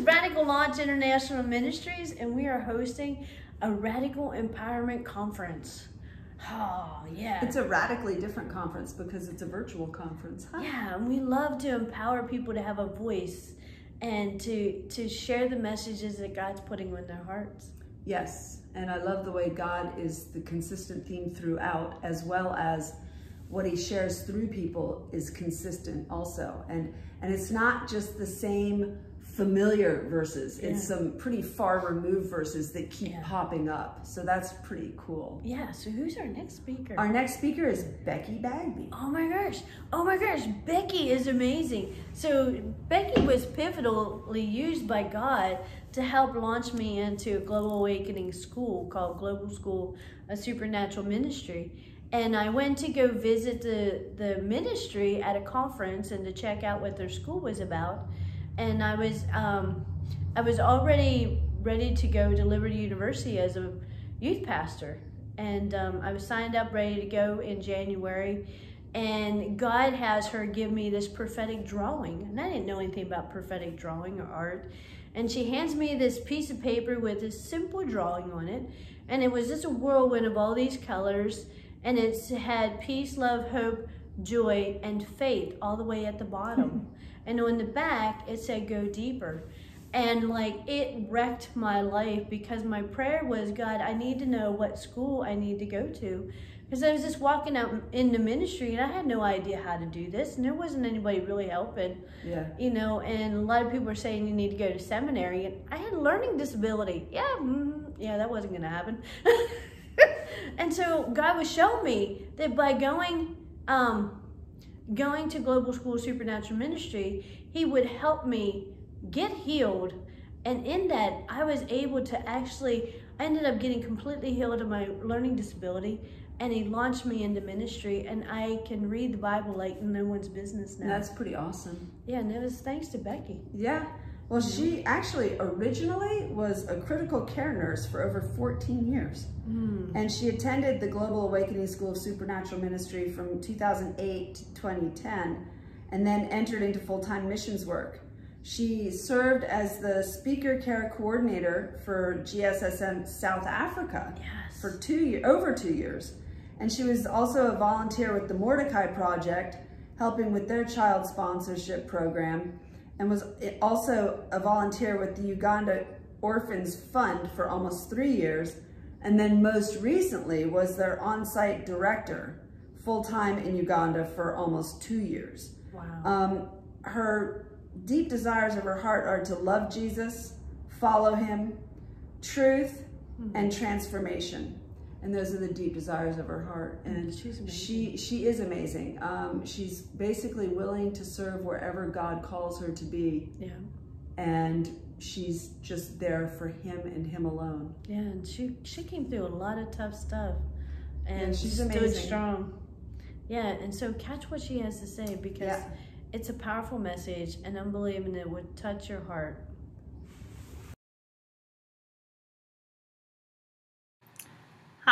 Radical Launch International Ministries, and we are hosting a Radical Empowerment Conference. Oh, yeah. It's a radically different conference because it's a virtual conference. Huh? Yeah, and we love to empower people to have a voice and to to share the messages that God's putting in their hearts. Yes, and I love the way God is the consistent theme throughout, as well as what he shares through people is consistent also. And and it's not just the same familiar verses. Yeah. It's some pretty far removed verses that keep yeah. popping up. So that's pretty cool. Yeah. So who's our next speaker? Our next speaker is Beckie Bagby. Oh my gosh. Oh my gosh. Beckie is amazing. So Beckie was pivotally used by God to help launch me into a global awakening school called Global School of Supernatural Ministry. And I went to go visit the, the ministry at a conference and to check out what their school was about and I was um, I was already ready to go to Liberty University as a youth pastor, and um, I was signed up, ready to go in January. And God has her give me this prophetic drawing, and I didn't know anything about prophetic drawing or art. And she hands me this piece of paper with this simple drawing on it, and it was just a whirlwind of all these colors, and it had peace, love, hope, joy, and faith all the way at the bottom. And on the back, it said, go deeper. And like it wrecked my life because my prayer was, God, I need to know what school I need to go to. Because I was just walking out in the ministry and I had no idea how to do this. And there wasn't anybody really helping. Yeah. You know, and a lot of people were saying you need to go to seminary. And I had learning disability. Yeah, mm, yeah, that wasn't going to happen. and so God was showing me that by going um, going to Global School Supernatural Ministry, he would help me get healed. And in that, I was able to actually, I ended up getting completely healed of my learning disability. And he launched me into ministry, and I can read the Bible like no one's business now. That's pretty awesome. Yeah, and it was thanks to Beckie. Yeah. Well, she actually originally was a critical care nurse for over 14 years. Mm. And she attended the Global Awakening School of Supernatural Ministry from 2008 to 2010, and then entered into full-time missions work. She served as the speaker care coordinator for GSSM South Africa yes. for two over two years. And she was also a volunteer with the Mordecai Project, helping with their child sponsorship program and was also a volunteer with the Uganda Orphans Fund for almost three years, and then most recently was their on-site director, full-time in Uganda for almost two years. Wow. Um, her deep desires of her heart are to love Jesus, follow him, truth, mm -hmm. and transformation and those are the deep desires of her heart. And she she is amazing. Um, she's basically willing to serve wherever God calls her to be. Yeah. And she's just there for him and him alone. Yeah, and she she came through a lot of tough stuff, and yeah, she's stood amazing. strong. Yeah, and so catch what she has to say because yeah. it's a powerful message, and I'm believing it would touch your heart.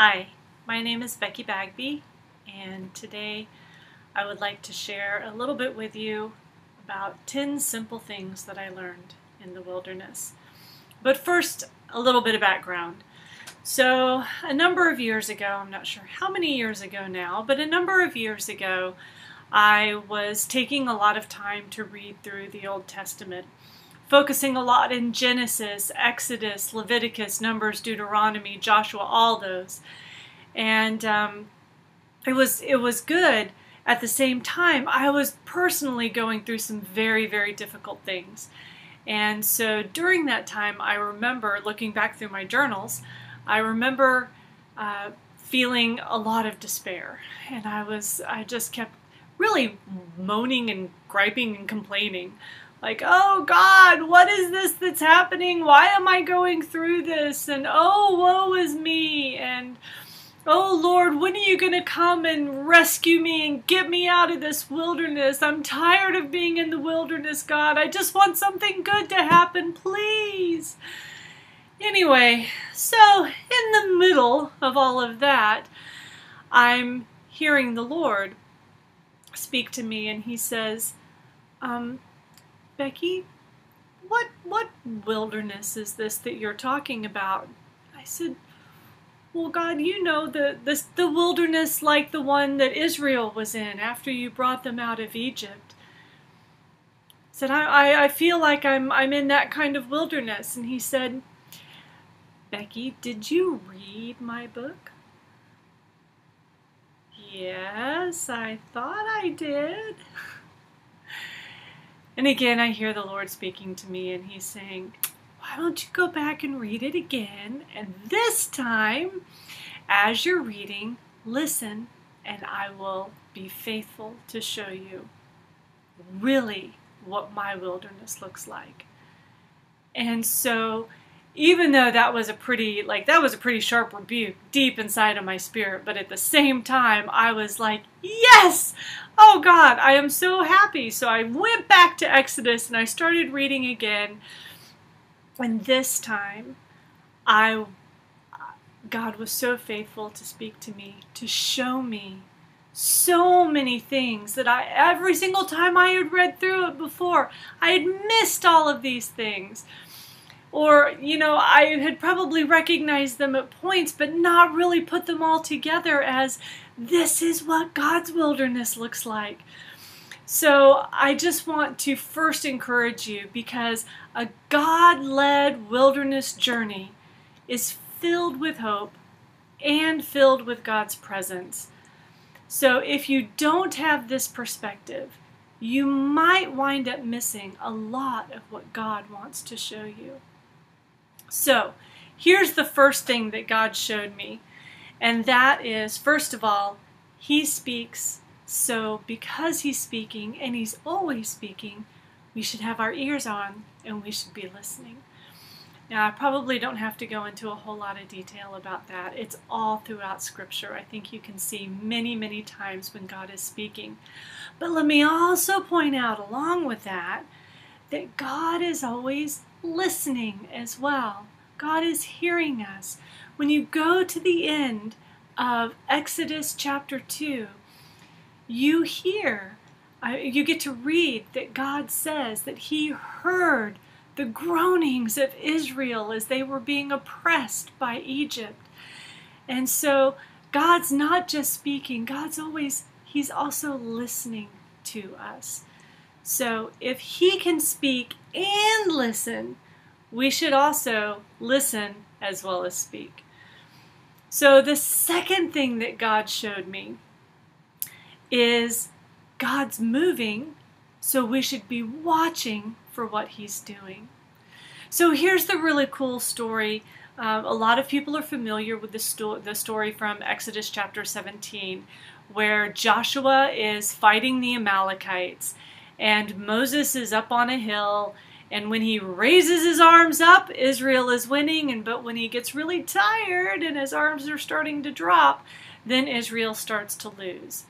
Hi, my name is Beckie Bagby, and today I would like to share a little bit with you about 10 simple things that I learned in the wilderness. But first, a little bit of background. So, a number of years ago, I'm not sure how many years ago now, but a number of years ago, I was taking a lot of time to read through the Old Testament focusing a lot in Genesis, Exodus, Leviticus, Numbers, Deuteronomy, Joshua, all those. And um, it was it was good. At the same time, I was personally going through some very, very difficult things. And so during that time, I remember looking back through my journals, I remember uh, feeling a lot of despair. And I was, I just kept really moaning and griping and complaining like, oh God, what is this that's happening? Why am I going through this? And oh, woe is me. And oh Lord, when are you going to come and rescue me and get me out of this wilderness? I'm tired of being in the wilderness, God. I just want something good to happen, please. Anyway, so in the middle of all of that, I'm hearing the Lord speak to me, and He says, um, Beckie, what what wilderness is this that you're talking about? I said, Well, God, you know the the, the wilderness like the one that Israel was in after you brought them out of Egypt. I said, I, I, I feel like I'm I'm in that kind of wilderness. And he said, Beckie, did you read my book? Yes, I thought I did. And again, I hear the Lord speaking to me, and He's saying, Why don't you go back and read it again? And this time, as you're reading, listen, and I will be faithful to show you really what my wilderness looks like. And so, even though that was a pretty like that was a pretty sharp rebuke deep inside of my spirit but at the same time i was like yes! Oh god i am so happy. So i went back to exodus and i started reading again. And this time i god was so faithful to speak to me to show me so many things that I every single time I had read through it before I had missed all of these things or you know i had probably recognized them at points but not really put them all together as this is what god's wilderness looks like. So i just want to first encourage you because a god-led wilderness journey is filled with hope and filled with god's presence. So if you don't have this perspective you might wind up missing a lot of what god wants to show you so, here's the first thing that God showed me, and that is first of all, He speaks. So, because He's speaking, and He's always speaking, we should have our ears on and we should be listening. Now, I probably don't have to go into a whole lot of detail about that. It's all throughout Scripture. I think you can see many, many times when God is speaking. But let me also point out, along with that, that God is always listening as well. God is hearing us. When you go to the end of Exodus chapter 2, you hear, uh, you get to read that God says that He heard the groanings of Israel as they were being oppressed by Egypt. And so God's not just speaking, God's always, He's also listening to us. So if he can speak and listen, we should also listen as well as speak. So the second thing that God showed me is God's moving, so we should be watching for what he's doing. So here's the really cool story. Um, a lot of people are familiar with the, sto- the story from Exodus chapter 17, where Joshua is fighting the Amalekites and Moses is up on a hill and when he raises his arms up Israel is winning and but when he gets really tired and his arms are starting to drop then Israel starts to lose.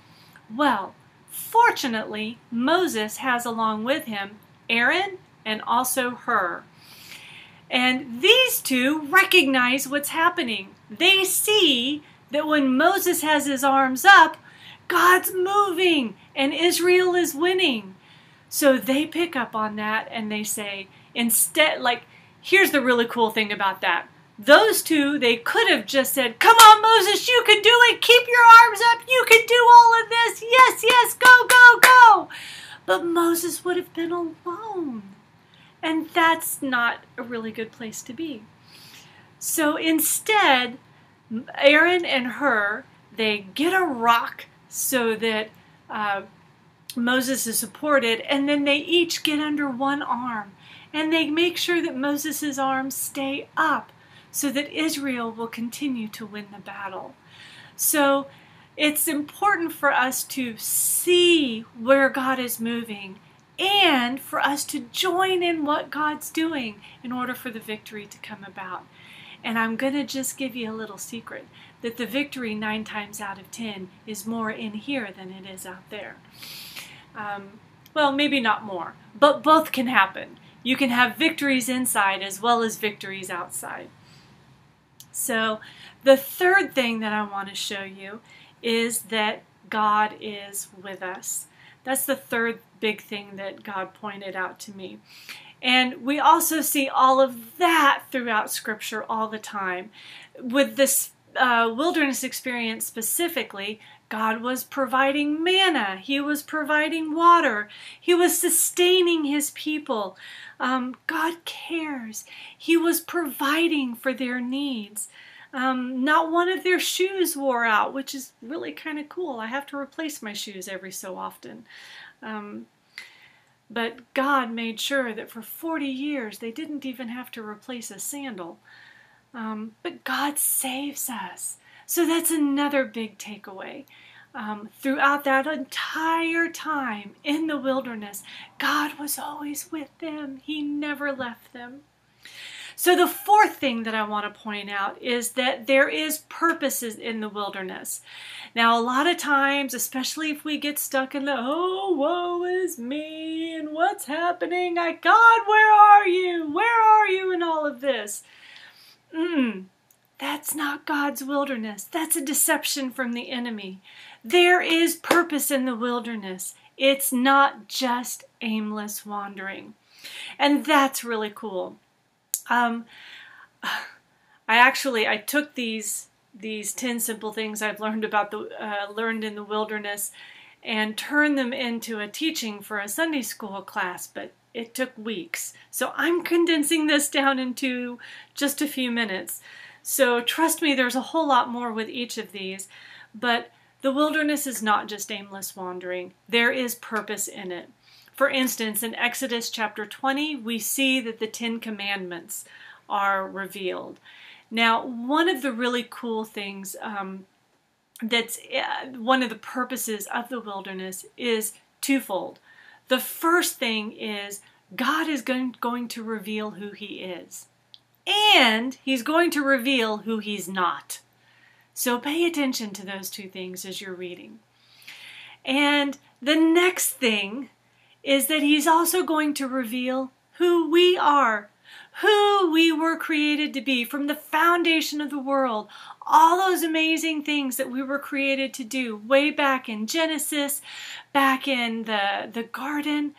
Well, fortunately Moses has along with him Aaron and also Hur. And these two recognize what's happening. They see that when Moses has his arms up, God's moving and Israel is winning. So they pick up on that and they say, instead, like, here's the really cool thing about that. Those two, they could have just said, Come on, Moses, you can do it. Keep your arms up. You can do all of this. Yes, yes, go, go, go. But Moses would have been alone. And that's not a really good place to be. So instead, Aaron and Hur, they get a rock so that uh, Moses is supported, and then they each get under one arm. And they make sure that Moses' arms stay up so that Israel will continue to win the battle. So it's important for us to see where God is moving and for us to join in what God's doing in order for the victory to come about. And I'm going to just give you a little secret that the victory, nine times out of ten, is more in here than it is out there. Um, well, maybe not more, but both can happen. You can have victories inside as well as victories outside. So, the third thing that I want to show you is that God is with us. That's the third big thing that God pointed out to me. And we also see all of that throughout Scripture all the time. With this uh, wilderness experience specifically, God was providing manna, He was providing water, He was sustaining His people. Um, God cares. He was providing for their needs. Um, not one of their shoes wore out, which is really kind of cool. I have to replace my shoes every so often. Um, but God made sure that for 40 years they didn't even have to replace a sandal. Um, but God saves us. So that's another big takeaway. Um, throughout that entire time in the wilderness, God was always with them. He never left them. So, the fourth thing that I want to point out is that there is purposes in the wilderness. Now, a lot of times, especially if we get stuck in the, oh, woe is me, and what's happening? I, God, where are you? Where are you in all of this? Mm, that's not God's wilderness. That's a deception from the enemy. There is purpose in the wilderness. It's not just aimless wandering. And that's really cool. Um, I actually I took these these ten simple things I've learned about the uh, learned in the wilderness and turned them into a teaching for a Sunday school class, but it took weeks. So I'm condensing this down into just a few minutes. So trust me, there's a whole lot more with each of these, but the wilderness is not just aimless wandering. There is purpose in it. For instance, in Exodus chapter 20, we see that the Ten Commandments are revealed. Now, one of the really cool things um, that's uh, one of the purposes of the wilderness is twofold. The first thing is God is going, going to reveal who He is, and He's going to reveal who He's not. So pay attention to those two things as you're reading. And the next thing is that he's also going to reveal who we are, who we were created to be from the foundation of the world. All those amazing things that we were created to do way back in Genesis, back in the, the garden.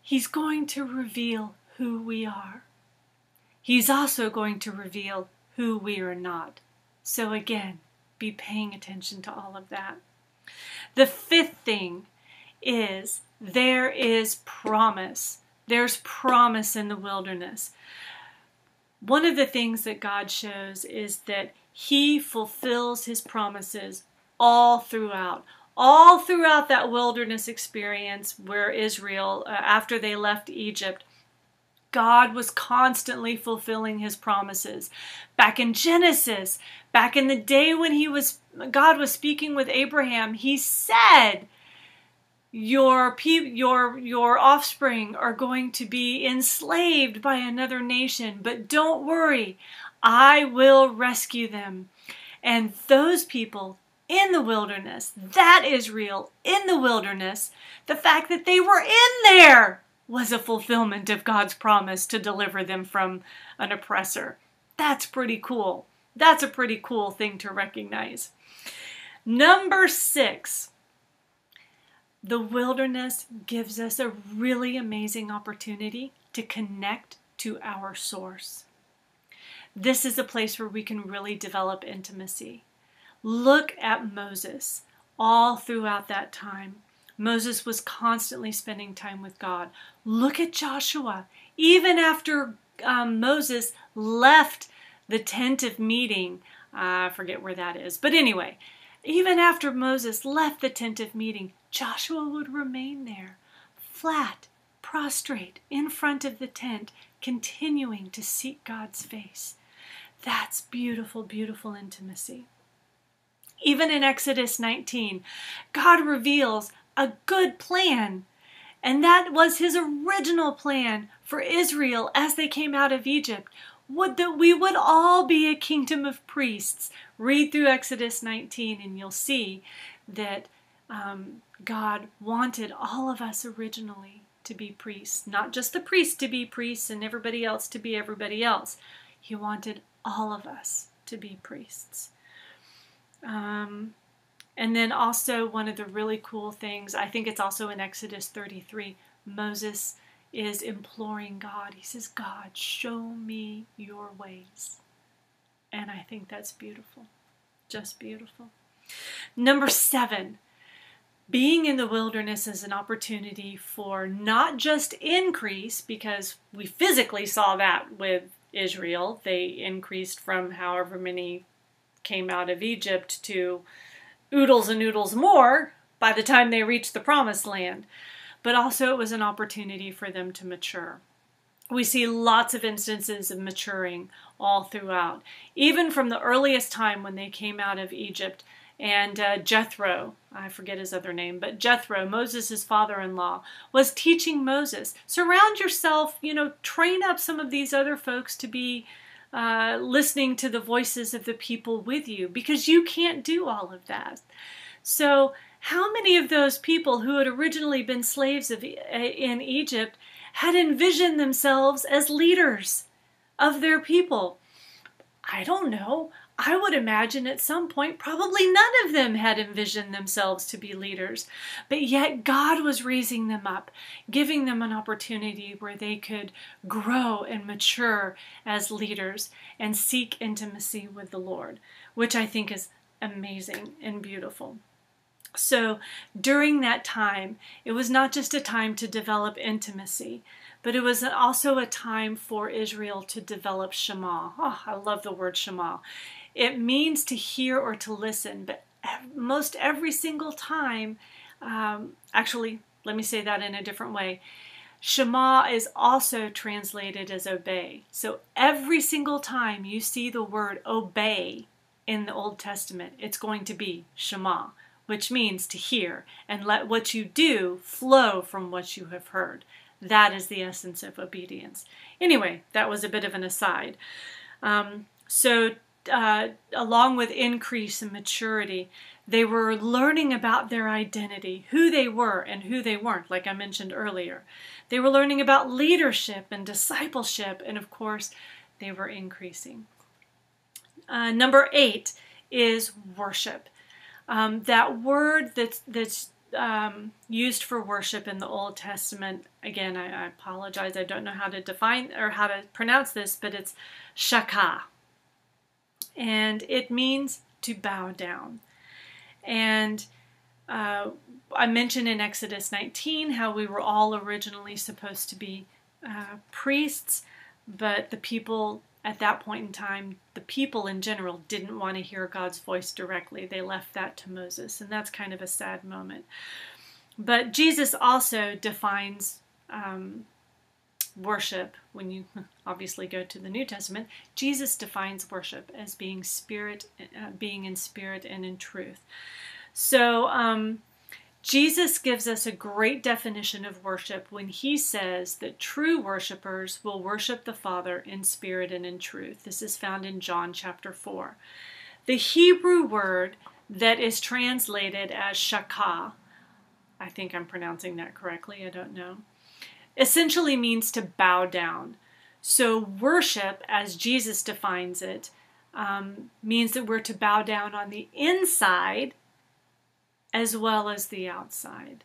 He's going to reveal who we are. He's also going to reveal who we are not. So again, be paying attention to all of that. The fifth thing is there is promise. There's promise in the wilderness. One of the things that God shows is that He fulfills His promises all throughout. All throughout that wilderness experience where Israel, uh, after they left Egypt, God was constantly fulfilling his promises. Back in Genesis, back in the day when he was God was speaking with Abraham, he said your your your offspring are going to be enslaved by another nation but don't worry i will rescue them and those people in the wilderness that israel in the wilderness the fact that they were in there was a fulfillment of god's promise to deliver them from an oppressor that's pretty cool that's a pretty cool thing to recognize number 6 the wilderness gives us a really amazing opportunity to connect to our source. This is a place where we can really develop intimacy. Look at Moses all throughout that time. Moses was constantly spending time with God. Look at Joshua. Even after um, Moses left the tent of meeting, I forget where that is, but anyway, even after Moses left the tent of meeting, Joshua would remain there, flat, prostrate in front of the tent, continuing to seek God's face. That's beautiful, beautiful intimacy. Even in Exodus 19, God reveals a good plan. And that was his original plan for Israel as they came out of Egypt. Would that we would all be a kingdom of priests. Read through Exodus 19 and you'll see that um, God wanted all of us originally to be priests, not just the priests to be priests and everybody else to be everybody else. He wanted all of us to be priests. Um, and then also, one of the really cool things, I think it's also in Exodus 33, Moses is imploring God. He says, God, show me your ways. And I think that's beautiful. Just beautiful. Number seven, being in the wilderness is an opportunity for not just increase, because we physically saw that with Israel. They increased from however many came out of Egypt to oodles and oodles more by the time they reached the promised land. But also, it was an opportunity for them to mature. We see lots of instances of maturing all throughout. Even from the earliest time when they came out of Egypt, and uh, Jethro, I forget his other name, but Jethro, Moses' father in law, was teaching Moses surround yourself, you know, train up some of these other folks to be uh, listening to the voices of the people with you because you can't do all of that. So, how many of those people who had originally been slaves of, in Egypt had envisioned themselves as leaders of their people? I don't know. I would imagine at some point probably none of them had envisioned themselves to be leaders, but yet God was raising them up, giving them an opportunity where they could grow and mature as leaders and seek intimacy with the Lord, which I think is amazing and beautiful. So during that time, it was not just a time to develop intimacy, but it was also a time for Israel to develop Shema. Oh, I love the word Shema. It means to hear or to listen, but most every single time, um, actually, let me say that in a different way. Shema is also translated as obey. So every single time you see the word obey in the Old Testament, it's going to be Shema, which means to hear and let what you do flow from what you have heard. That is the essence of obedience. Anyway, that was a bit of an aside. Um, so uh, along with increase in maturity, they were learning about their identity, who they were and who they weren't, like I mentioned earlier. They were learning about leadership and discipleship, and of course, they were increasing. Uh, number eight is worship. Um, that word that's, that's um, used for worship in the Old Testament, again, I, I, apologize, I don't know how to define or how to pronounce this, but it's shakah and it means to bow down. And uh, I mentioned in Exodus 19 how we were all originally supposed to be uh, priests, but the people at that point in time, the people in general didn't want to hear God's voice directly. They left that to Moses, and that's kind of a sad moment. But Jesus also defines um, worship, when you obviously go to the New Testament, Jesus defines worship as being spirit, uh, being in spirit and in truth. So um, Jesus gives us a great definition of worship when he says that true worshipers will worship the Father in spirit and in truth. This is found in John chapter 4. The Hebrew word that is translated as shakah, I think I'm pronouncing that correctly, I don't know essentially means to bow down. So, worship, as Jesus defines it, um, means that we're to bow down on the inside as well as the outside.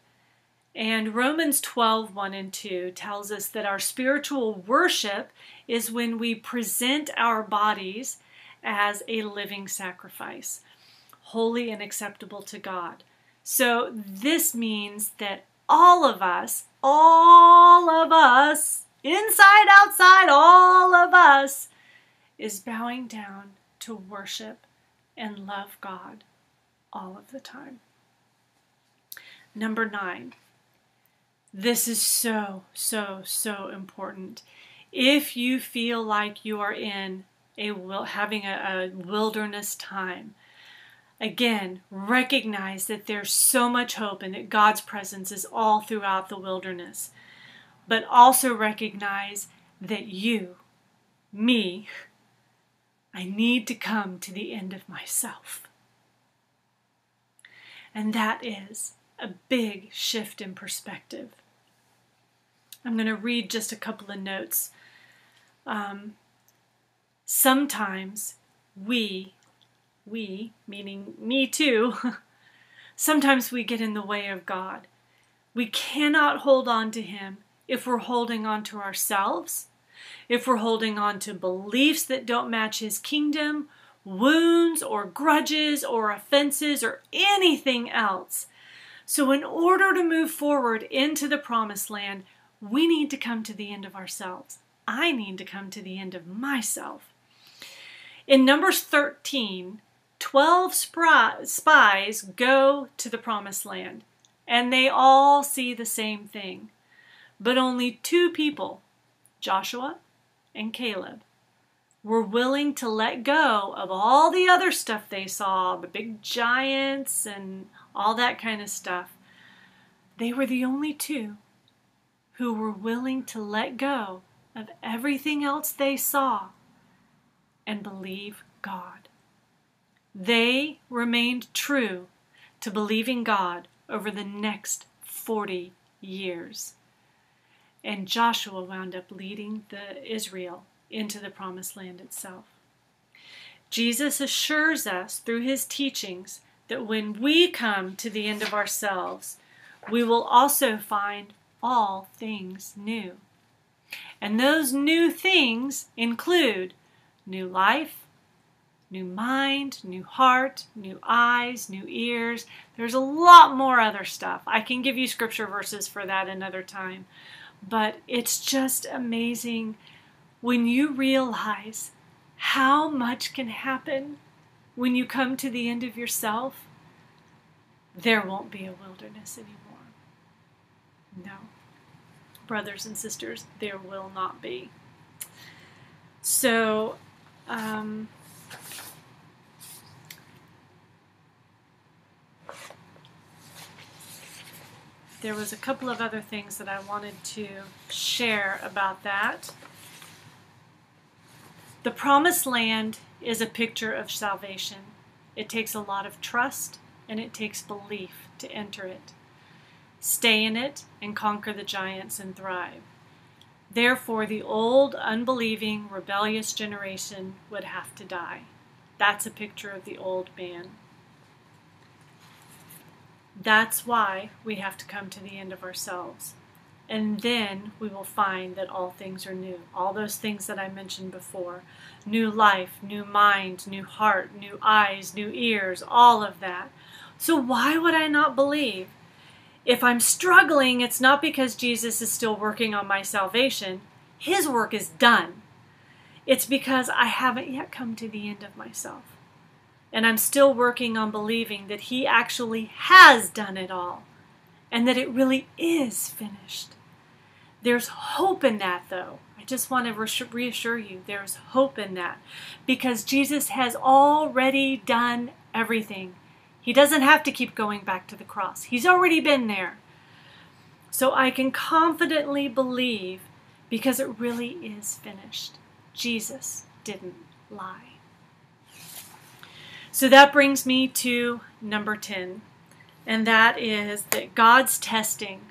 And Romans 12, 1 and 2 tells us that our spiritual worship is when we present our bodies as a living sacrifice, holy and acceptable to God. So, this means that all of us, all of us, inside, outside, all of us, is bowing down to worship and love God all of the time. Number nine, this is so, so, so important. If you feel like you are in a having a, a wilderness time, Again, recognize that there's so much hope and that God's presence is all throughout the wilderness. But also recognize that you, me, I need to come to the end of myself. And that is a big shift in perspective. I'm going to read just a couple of notes. Um, sometimes we we, meaning me too, sometimes we get in the way of God. We cannot hold on to Him if we're holding on to ourselves, if we're holding on to beliefs that don't match His kingdom, wounds or grudges or offenses or anything else. So, in order to move forward into the promised land, we need to come to the end of ourselves. I need to come to the end of myself. In Numbers 13, 12 spies go to the promised land, and they all see the same thing. But only two people, Joshua and Caleb, were willing to let go of all the other stuff they saw, the big giants and all that kind of stuff. They were the only two who were willing to let go of everything else they saw and believe God. They remained true to believing God over the next 40 years. And Joshua wound up leading the Israel into the promised land itself. Jesus assures us through his teachings that when we come to the end of ourselves, we will also find all things new. And those new things include new life, new mind, new heart, new eyes, new ears. There's a lot more other stuff. I can give you scripture verses for that another time. But it's just amazing when you realize how much can happen when you come to the end of yourself, there won't be a wilderness anymore. No. Brothers and sisters, there will not be. So, um, there was a couple of other things that I wanted to share about that. The promised land is a picture of salvation. It takes a lot of trust and it takes belief to enter it. Stay in it and conquer the giants and thrive. Therefore, the old, unbelieving, rebellious generation would have to die. That's a picture of the old man. That's why we have to come to the end of ourselves. And then we will find that all things are new. All those things that I mentioned before new life, new mind, new heart, new eyes, new ears, all of that. So, why would I not believe? If I'm struggling, it's not because Jesus is still working on my salvation. His work is done. It's because I haven't yet come to the end of myself. And I'm still working on believing that He actually has done it all and that it really is finished. There's hope in that, though. I just want to reassure you there's hope in that because Jesus has already done everything. He doesn't have to keep going back to the cross, He's already been there. So I can confidently believe because it really is finished. Jesus didn't lie. So that brings me to number 10, and that is that God's testing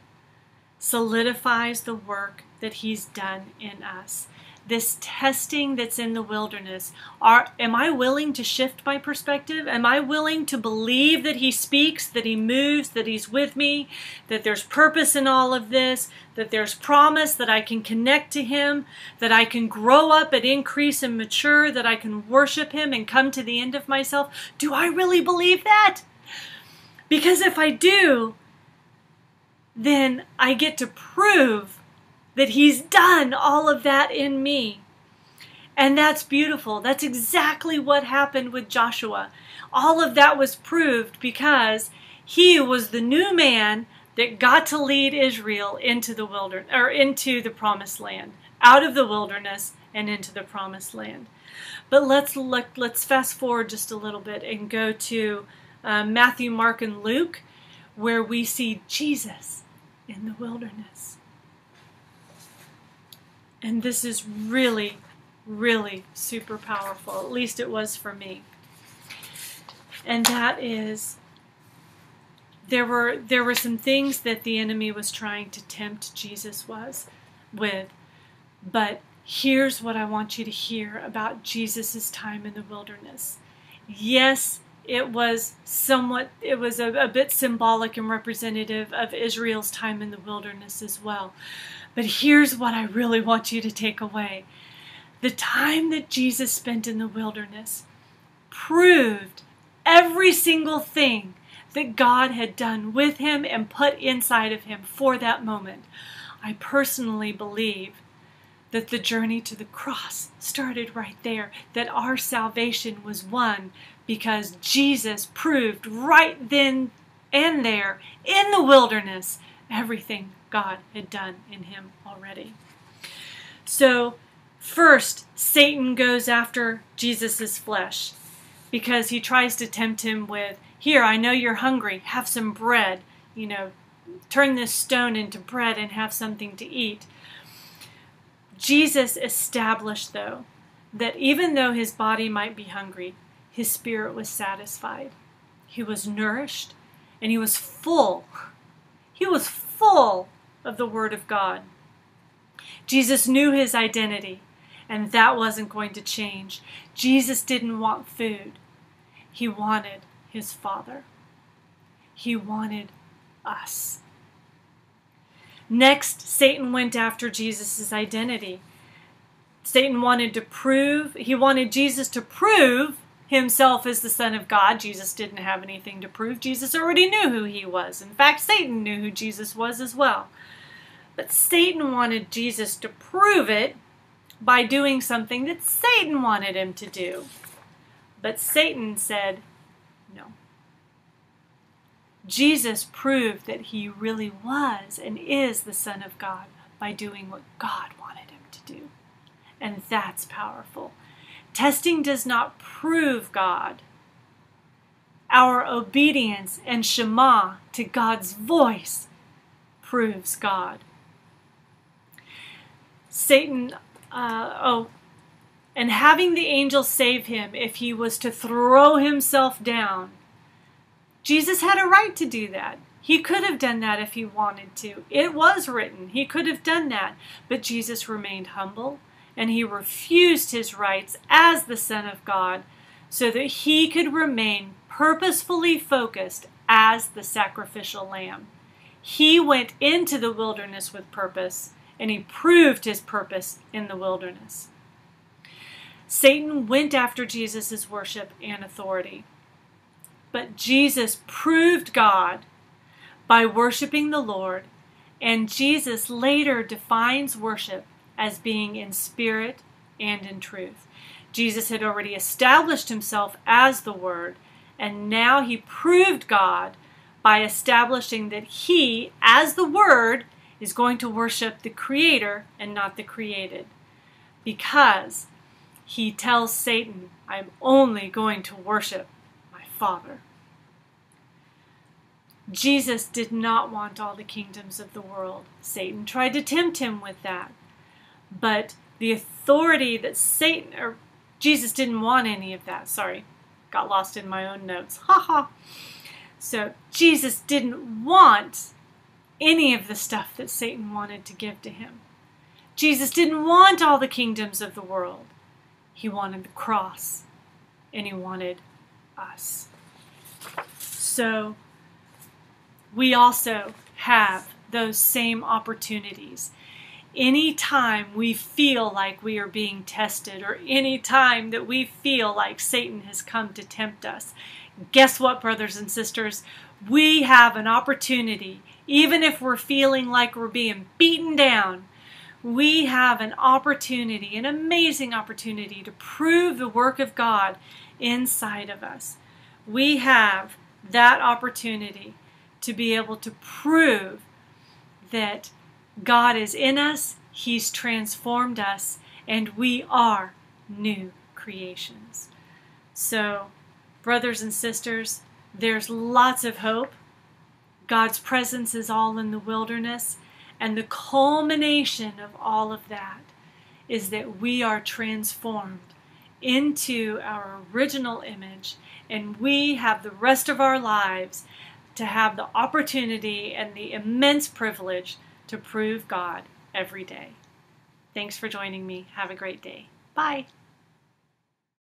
solidifies the work that He's done in us. This testing that's in the wilderness, are am I willing to shift my perspective? Am I willing to believe that He speaks, that He moves, that He's with me, that there's purpose in all of this, that there's promise, that I can connect to Him, that I can grow up and increase and mature, that I can worship Him and come to the end of myself? Do I really believe that? Because if I do, then I get to prove that He's done all of that in me. And that's beautiful. That's exactly what happened with Joshua. All of that was proved because he was the new man that got to lead Israel into the wilderness or into the promised land, out of the wilderness and into the promised land. But let's look let's fast forward just a little bit and go to uh, Matthew, Mark, and Luke, where we see Jesus in the wilderness. And this is really, really super powerful. At least it was for me. And that is there were there were some things that the enemy was trying to tempt Jesus was with. But here's what I want you to hear about Jesus' time in the wilderness. Yes, it was somewhat, it was a, a bit symbolic and representative of Israel's time in the wilderness as well. But here's what I really want you to take away the time that Jesus spent in the wilderness proved every single thing that God had done with him and put inside of him for that moment. I personally believe that the journey to the cross started right there, that our salvation was won because Jesus proved right then and there in the wilderness everything God had done in him already. So, first, Satan goes after Jesus' flesh because he tries to tempt him with, Here, I know you're hungry, have some bread, you know, turn this stone into bread and have something to eat. Jesus established, though, that even though his body might be hungry, his spirit was satisfied. He was nourished and he was full. He was full of the Word of God. Jesus knew his identity, and that wasn't going to change. Jesus didn't want food, he wanted his Father. He wanted us. Next, Satan went after Jesus' identity. Satan wanted to prove, he wanted Jesus to prove himself as the Son of God. Jesus didn't have anything to prove. Jesus already knew who he was. In fact, Satan knew who Jesus was as well. But Satan wanted Jesus to prove it by doing something that Satan wanted him to do. But Satan said, no. Jesus proved that he really was and is the Son of God by doing what God wanted him to do. And that's powerful. Testing does not prove God. Our obedience and Shema to God's voice proves God. Satan, uh, oh, and having the angel save him if he was to throw himself down. Jesus had a right to do that. He could have done that if he wanted to. It was written. He could have done that. But Jesus remained humble and he refused his rights as the Son of God so that he could remain purposefully focused as the sacrificial lamb. He went into the wilderness with purpose and he proved his purpose in the wilderness. Satan went after Jesus' worship and authority. But Jesus proved God by worshiping the Lord, and Jesus later defines worship as being in spirit and in truth. Jesus had already established himself as the Word, and now he proved God by establishing that he, as the Word, is going to worship the Creator and not the created. Because he tells Satan, I'm only going to worship my Father. Jesus did not want all the kingdoms of the world. Satan tried to tempt him with that. But the authority that Satan, or Jesus didn't want any of that. Sorry, got lost in my own notes. Ha ha. So Jesus didn't want any of the stuff that Satan wanted to give to him. Jesus didn't want all the kingdoms of the world. He wanted the cross, and he wanted us. So we also have those same opportunities any time we feel like we are being tested or any time that we feel like Satan has come to tempt us, guess what, brothers and sisters? We have an opportunity, even if we're feeling like we're being beaten down, we have an opportunity, an amazing opportunity to prove the work of God inside of us. We have that opportunity to be able to prove that God is in us, He's transformed us, and we are new creations. So, brothers and sisters, there's lots of hope. God's presence is all in the wilderness, and the culmination of all of that is that we are transformed into our original image, and we have the rest of our lives to have the opportunity and the immense privilege to prove God every day. Thanks for joining me. Have a great day. Bye.